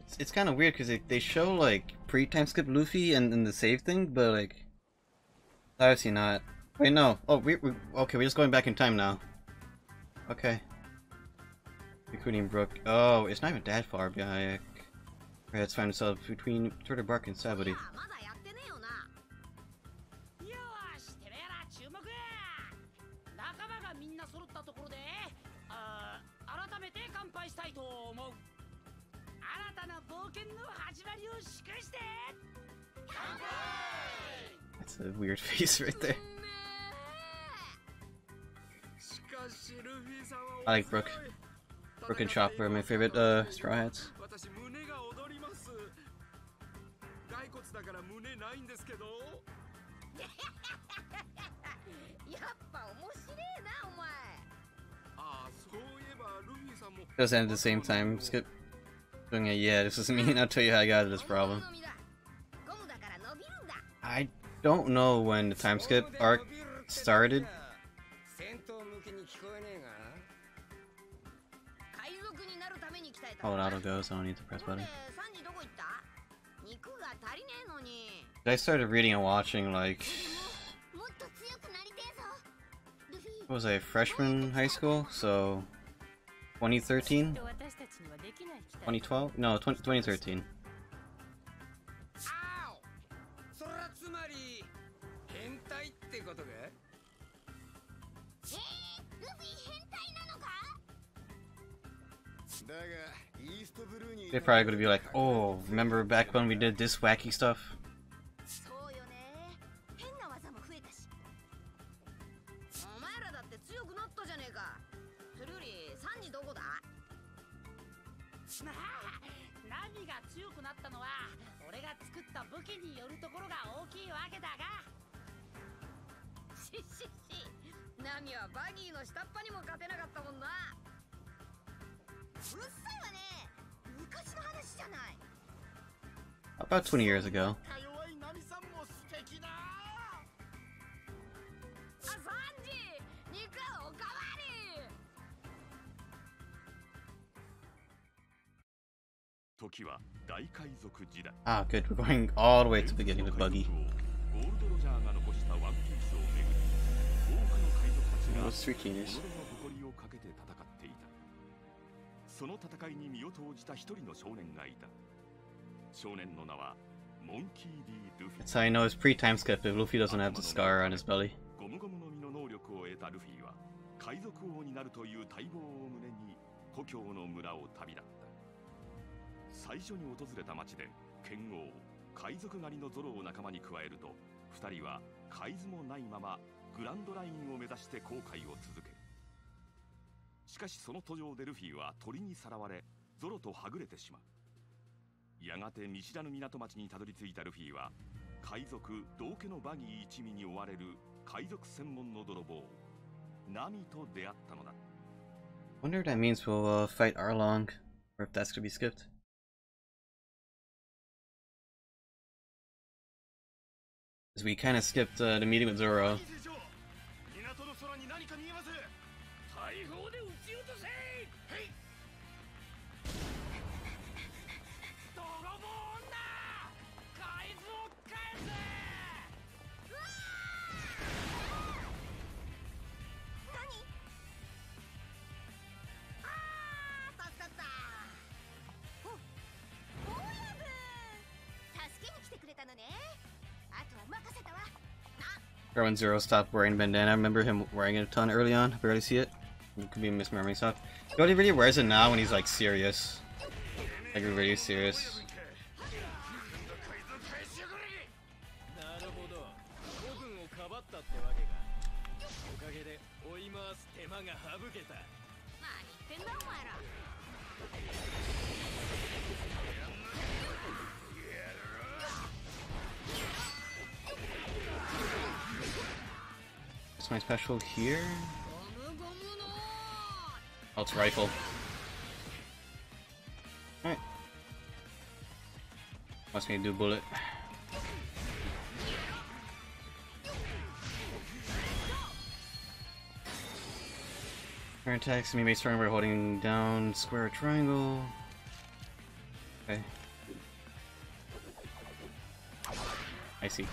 It's, it's kind of weird because they, they show like pre-time skip Luffy and, and the save thing, but like obviously not. Wait, no. Oh, we, we okay. We're just going back in time now. Okay. Recruiting Brook. Oh, it's not even that far back. Right, let's find ourselves between Thriller Bark and Sabaody. な冒険の始まりを祝して乾杯 That's a weird face right there. しかしルフィさんは I like Brook. Brook and Chopper are my favorite uh, Straw Hats. 私胸が踊ります骸骨だから胸ないんですけどやっぱ面白えなお前ああそういえばルフィさんも Does end at the same time. Skip. Doing yeah, this is me, I'll tell you how I got this problem. I don't know when the time skip arc started. Oh, it auto goes, I don't need to press button. I started reading and watching like... What was I, freshman high school? So 2013? 2012? No, 20, 2013. They're probably gonna be like, oh, remember back when we did this wacky stuff? 20 years ago. Ah, good. We're going all the way to the beginning with Buggy. Those three keeners. 少年の名はモンキー・ディ・ルフィ That's how I know it's pre-time skip if Luffy doesn't have the scar on his belly. ゴムゴムの実の能力を得たルフィは海賊王になるという待望を胸に故郷の村を旅立った。最初に訪れた町で剣王海賊狩りのゾロを仲間に加えると二人は海図もないままグランドラインを目指して航海を続ける。しかしその途上でルフィは鳥にさらわれゾロとはぐれてしまうやがて見知らぬ港町にたどり着いたルフィは海賊道家のバギー一味に追われる海賊専門の泥棒ナミと出会ったのだ Wonder if that means we'll uh, fight Arlong, or if that's gonna be skipped. Because we kind of skipped uh, the meeting with Zoro. When Zoro stopped wearing bandana, I remember him wearing it a ton early on. I barely see it. It could be misremembering stuff. You know, he really wears it now when he's like serious. Like really serious. My special here? Oh, it's rifle. Alright. Wants me to do bullet. Current attacks may be stronger by holding down square or triangle. Okay. I see.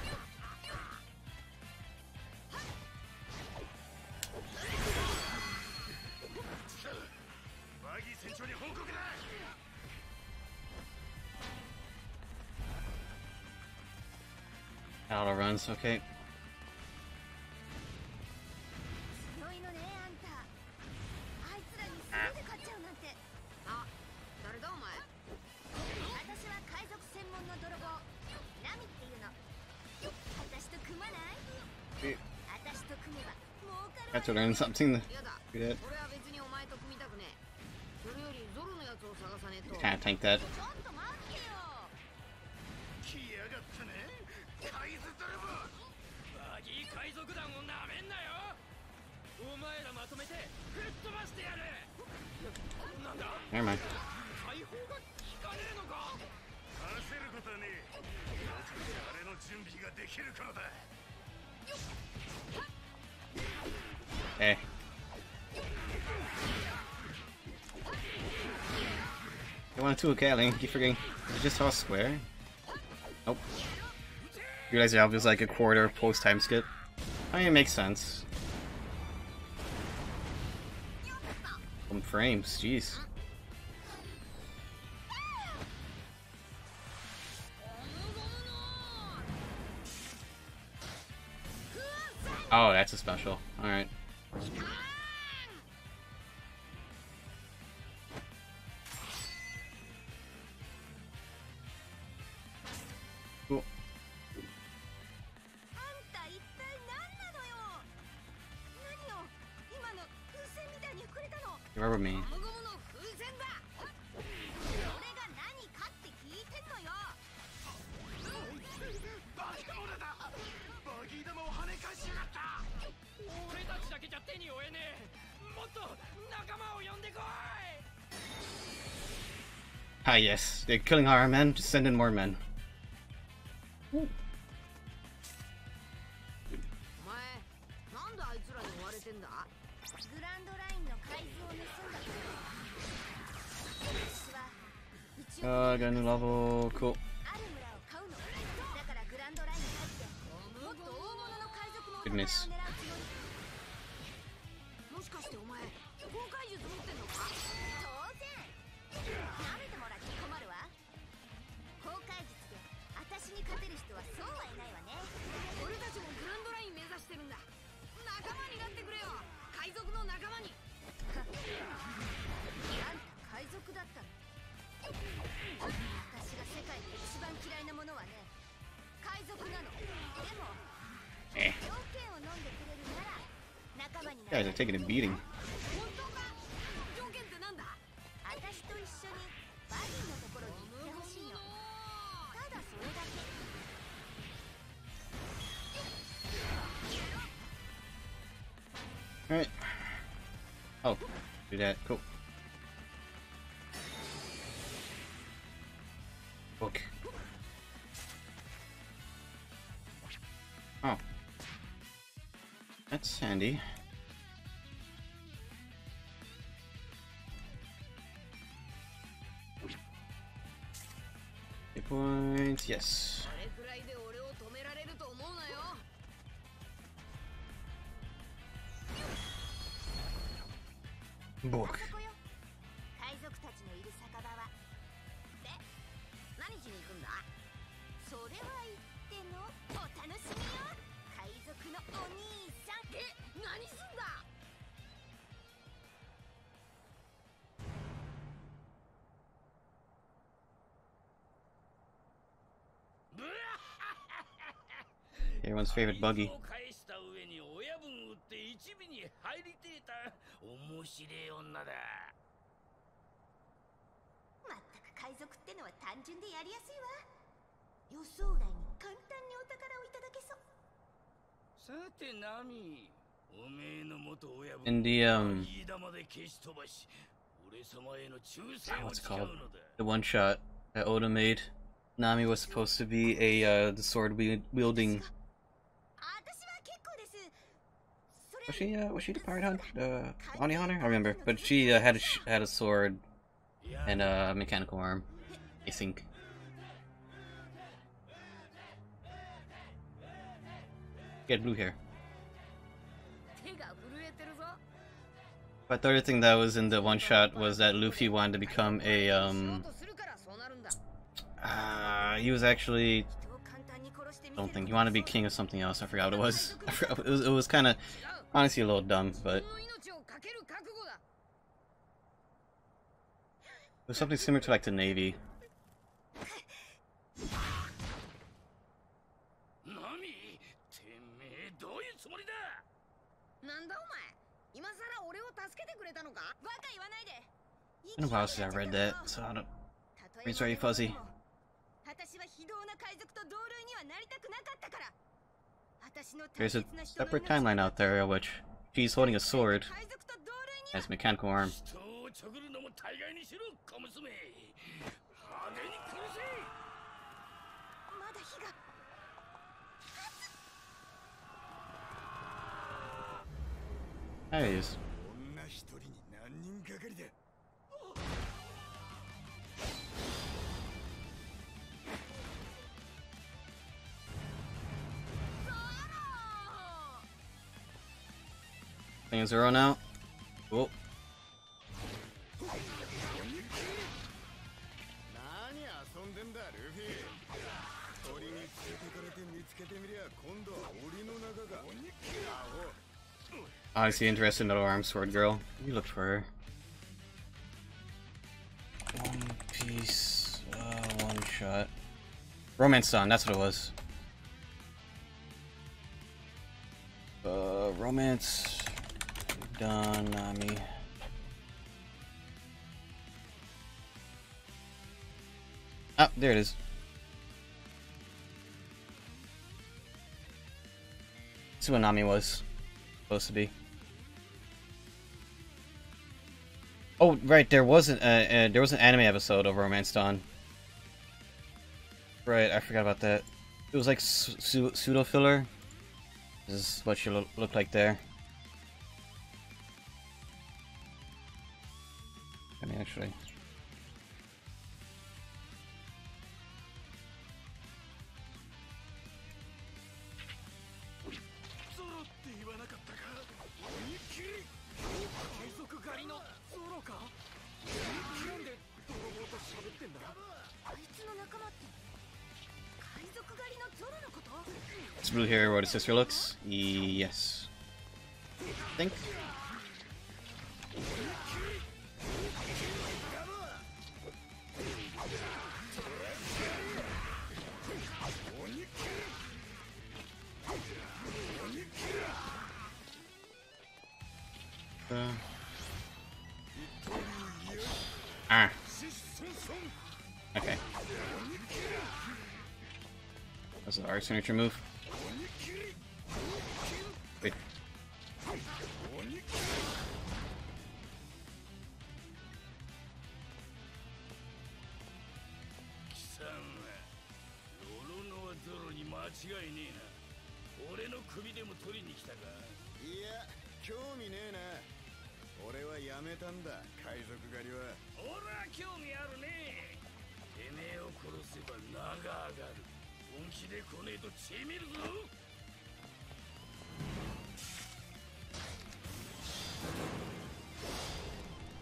okay? Ah. To learn something. Good. Can't tank that. Eh. You want to okay, Link? You forgetting? Is just all square? Nope. You realize it was like a quarter post time skip. I mean, it makes sense. Some frames, jeez. Oh, that's a special. Alright. they're killing our men, just send in more men. Ooh. Uh, got a new level, cool. Goodness. guy's like taking a beating. Alright. Oh, do that. Cool. Everyone's favorite Buggy. In the um, what's called the one shot that Oda made, Nami was supposed to be a uh, the sword wielding Was she uh, was she the pirate hunt? Uh, Oni hunter? I remember, but she uh, had a sh had a sword and a mechanical arm. I think. get blue hair. But the other thing that was in the one shot was that Luffy wanted to become a um. Uh, he was actually I don't think. He wanted to be king of something else. I forgot what it was. Forgot, it was, was kind of honestly a little dumb, but 人の命をかける覚悟だ it was something similar to like the navy. ナミてめえどういうつもりだなんだお前今さら俺を助けてくれたのかバカ言わないで It's been a while since I read that, so I don't. It's very fuzzy. 私は非道な海賊と同類にはなりたくなかったから私の There's a separate timeline out there in which she's holding a sword as mechanical arm. That is. Thing zero now. Oh. Cool. Honestly interested in the arm sword girl. You looked for her. One piece, uh, one shot. Romance Dawn, that's what it was. Uh, romance Dawn, Nami. Ah, there it is. This is what Nami was supposed to be. Oh, right, there was an uh, uh, there was an anime episode of Romance Dawn. Right, I forgot about that. It was like su pseudo filler. This is what she lo looked like there. actually. This blue hero wrote his sister looks? Yes. I think. Our signature move.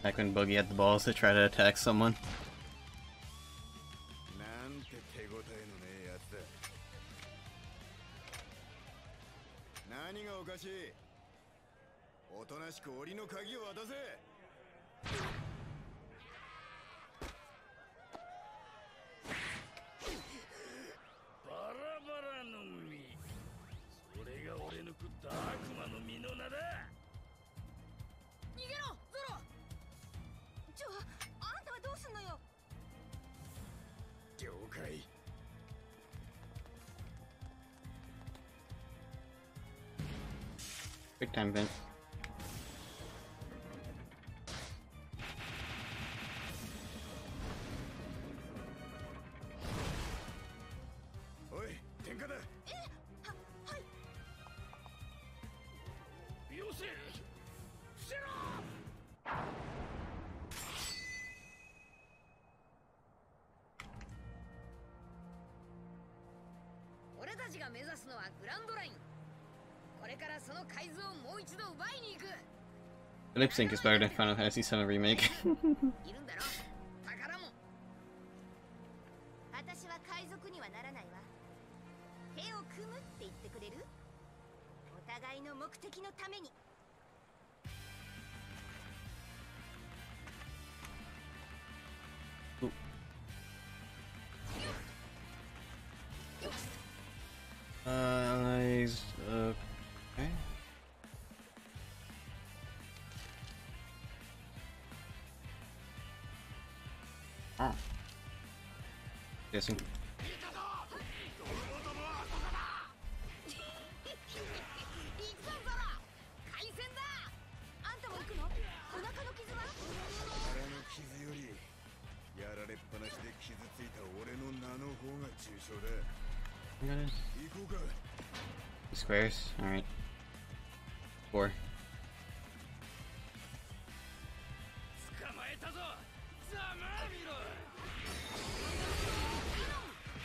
Back when Buggy had the balls to try to attack someone. time が目指すのはグランドライン。The lip sync is better than Final Fantasy VII Remake. I'm. Squares? Alright. Four.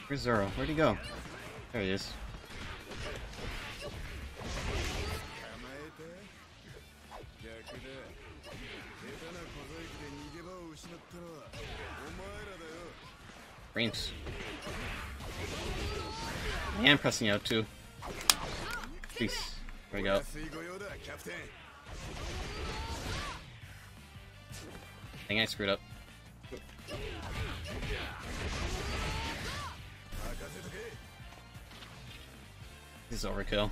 Where's Zoro? Where'd he go? There he is. cussing out too. Peace. There we go. Think I screwed up. This is overkill.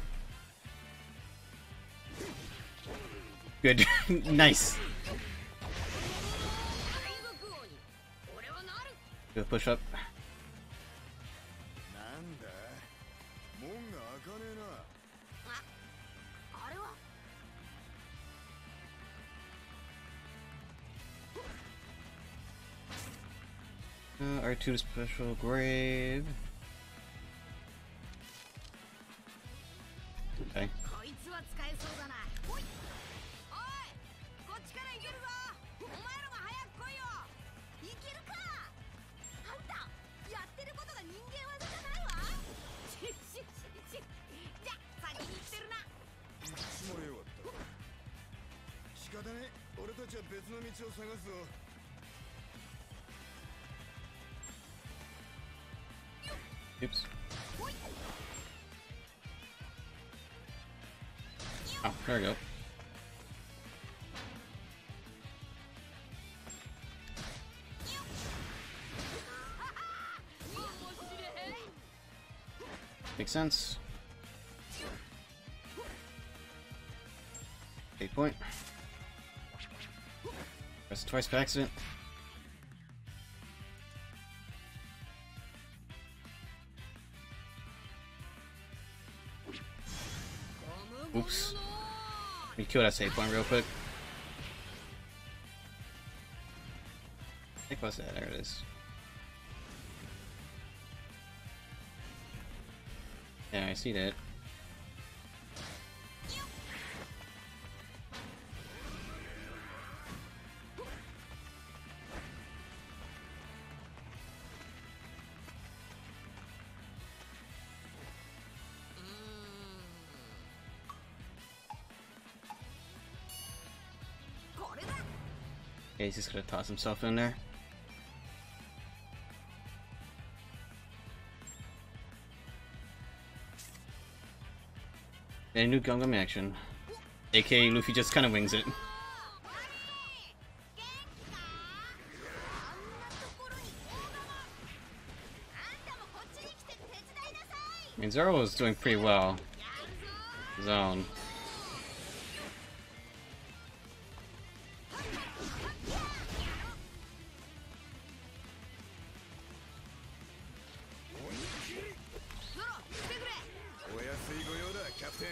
Good. nice. Do a push up. to the special grave. Okay. Oops. Oh, there we go. Makes sense. Eight point. Press twice by accident. kill that save point real quick. I think was that? There it is. Yeah, I see that. Yeah, he's just gonna toss himself in there. And a new Gum-Gum action. AKA Luffy just kinda wings it. I mean, Zoro is doing pretty well. Zone. Okay.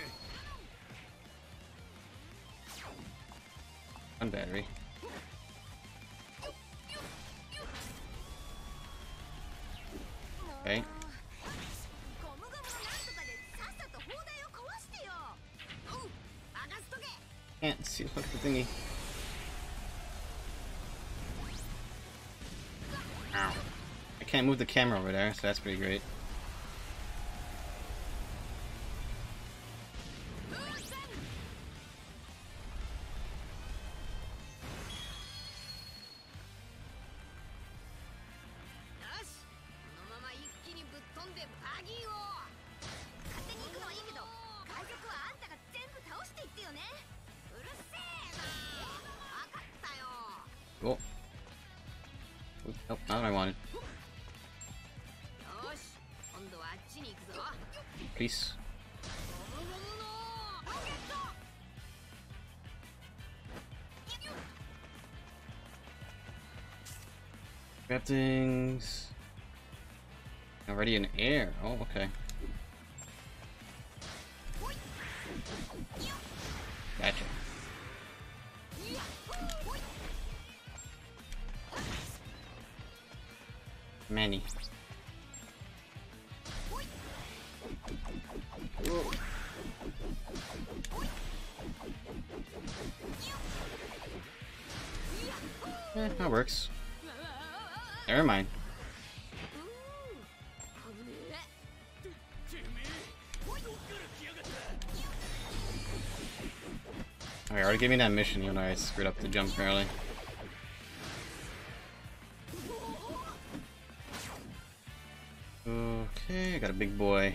One battery. Okay. Can't see look the thingy. Ow. I can't move the camera over there, so that's pretty great. please. Got things. Already in air. Oh, okay. Gotcha. Many. Give me that mission, you know I screwed up the jump early. Okay, I got a big boy.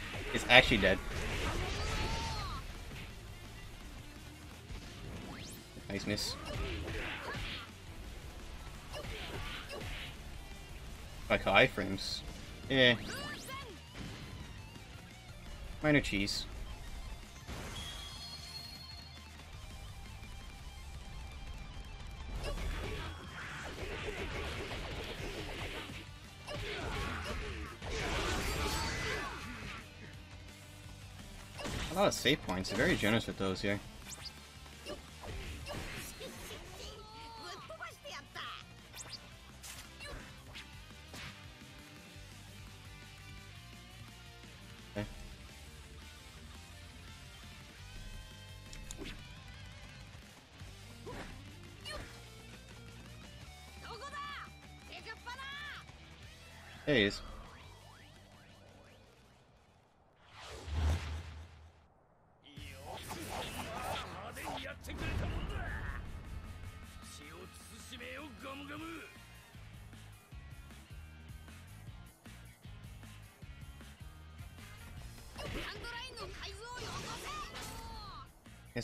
is actually dead. Nice miss. Like iframes. Yeah. Minor cheese. of save points. Very generous with those here. Okay. Hey.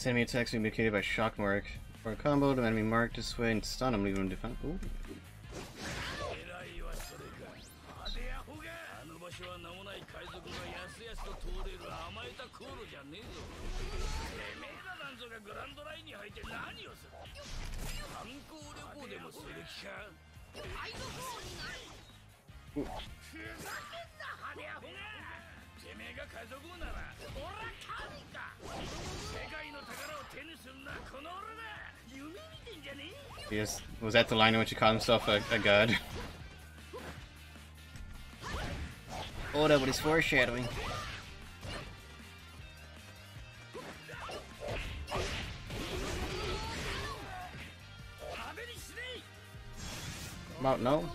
Enemy attacks will be indicated by shock mark. For a combo, the enemy mark this way and stun him, leaving him defend. Ooh. Is, was that the line in which he called himself a, a god? Oda, but he's foreshadowing. About no?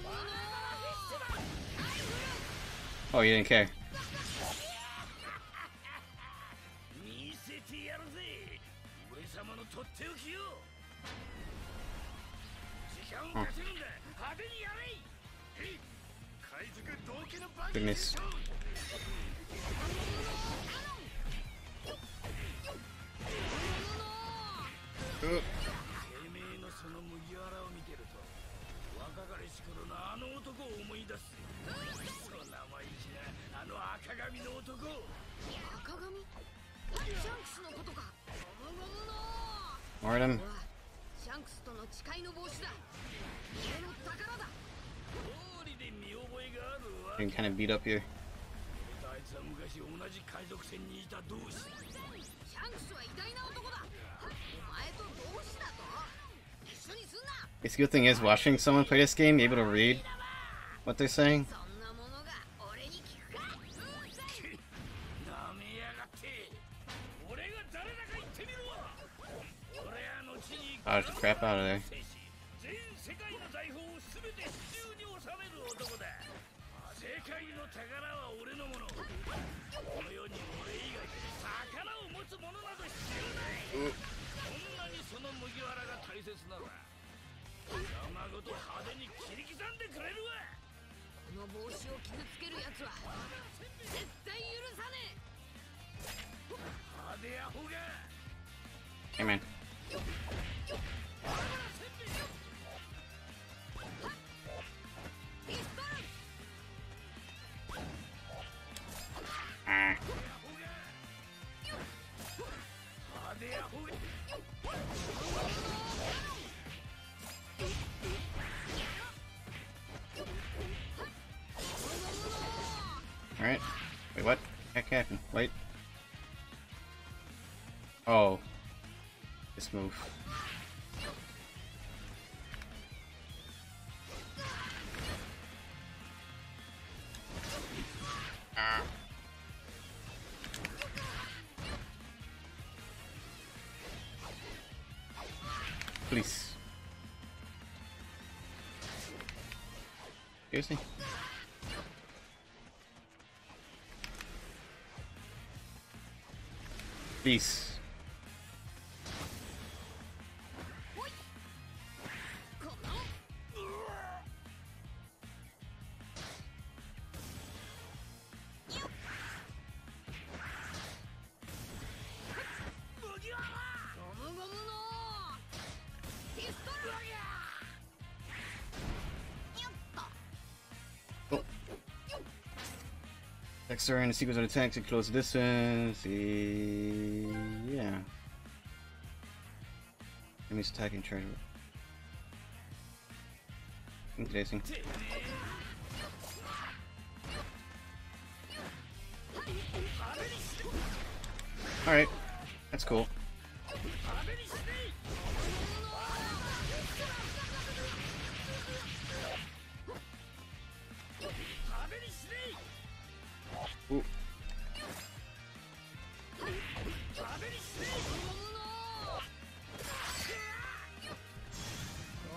Oh, you didn't care. 鏡の男いや鏡ジャンクスのことか。ゴムゴムの Getting kind of beat up here. It's a good thing is watching someone play this game, able to read what they're saying. out of the crap out of there. Hey man. Alright. Wait, what? Heck happened? Wait. Oh. This move. Please. Please. me. Peace. attacks the sequence of attacks at close distance. Yeah. Enemies attacking charge. Interesting. Alright. That's cool.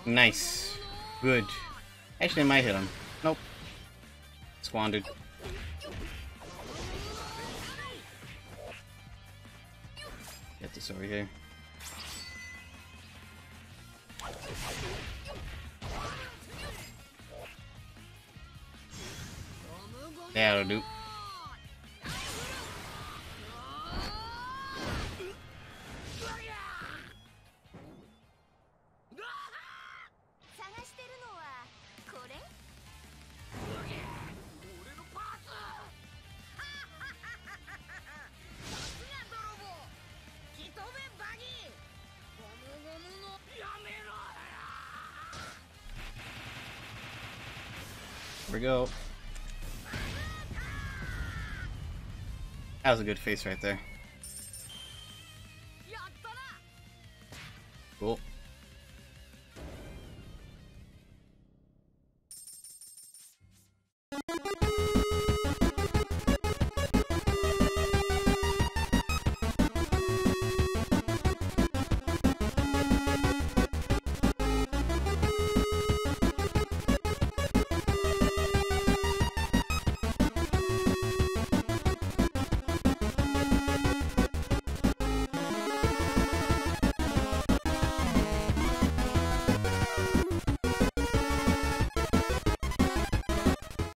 Nice. Good. Actually, I might hit him. Nope. Squandered. Get this over here. That'll do. we go. That was a good face right there.